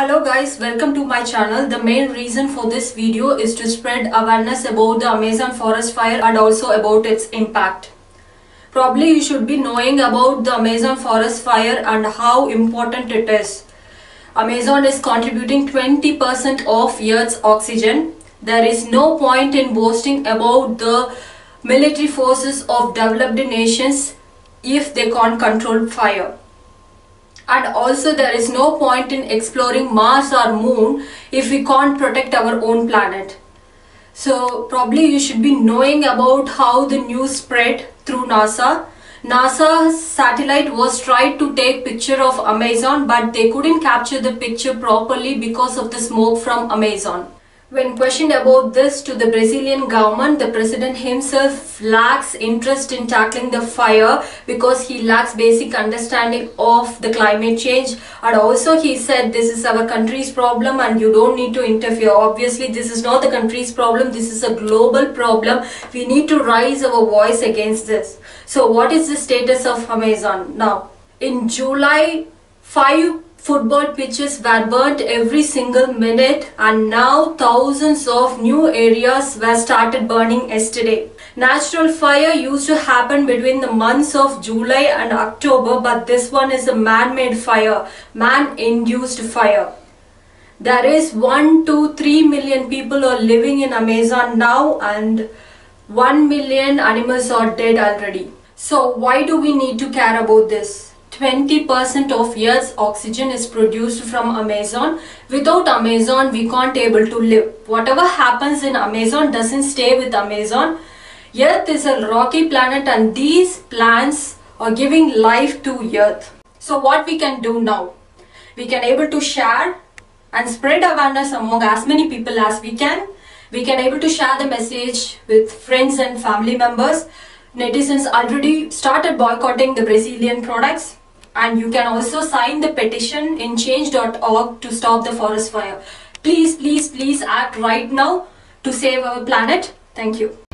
Hello guys, welcome to my channel. The main reason for this video is to spread awareness about the Amazon forest fire and also about its impact. Probably you should be knowing about the Amazon forest fire and how important it is. Amazon is contributing 20% of Earth's oxygen. There is no point in boasting about the military forces of developed nations if they can't control fire and also there is no point in exploring Mars or Moon if we can't protect our own planet. So probably you should be knowing about how the news spread through NASA. NASA's satellite was tried to take picture of Amazon but they couldn't capture the picture properly because of the smoke from Amazon. When questioned about this to the Brazilian government, the president himself lacks interest in tackling the fire because he lacks basic understanding of the climate change and also he said this is our country's problem and you don't need to interfere. Obviously this is not the country's problem, this is a global problem. We need to raise our voice against this. So what is the status of Amazon now? In July, five Football pitches were burnt every single minute and now thousands of new areas were started burning yesterday. Natural fire used to happen between the months of July and October but this one is a man-made fire, man-induced fire. There is 1 to 3 million people are living in Amazon now and 1 million animals are dead already. So why do we need to care about this? 20% of Earth's oxygen is produced from Amazon. Without Amazon, we can't able to live. Whatever happens in Amazon doesn't stay with Amazon. Earth is a rocky planet and these plants are giving life to Earth. So what we can do now? We can able to share and spread awareness among as many people as we can. We can able to share the message with friends and family members. Netizens already started boycotting the Brazilian products and you can also sign the petition in change.org to stop the forest fire. Please, please, please act right now to save our planet. Thank you.